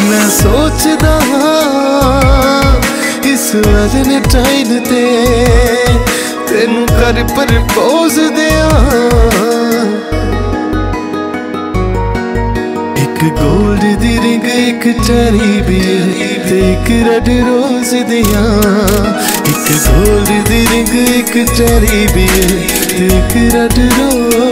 ਮੈਂ ਸੋਚਦਾ ਇਸ ਵੈਲੈਂਟਾਈਨ ਤੇ ਤੈਨੂੰ ਕਰ ਪ੍ਰਪੋਜ਼ ਦਿਆਂ ਇੱਕ ਗੋਲਡ ਦੀ ਰਿੰਗ, ਇੱਕ ਚਰੀ ਵੀ ਤੇ ਇੱਕ ਰੈਡ ਰੋਜ਼ ਦਿਆਂ। ਇੱਕ ਗੋਲਡ ਦੀ ਰਿੰਗ, ਇੱਕ ਚਰੀ ਵੀ ਤੇ ਇੱਕ ਰੈਡ ਰੋਜ਼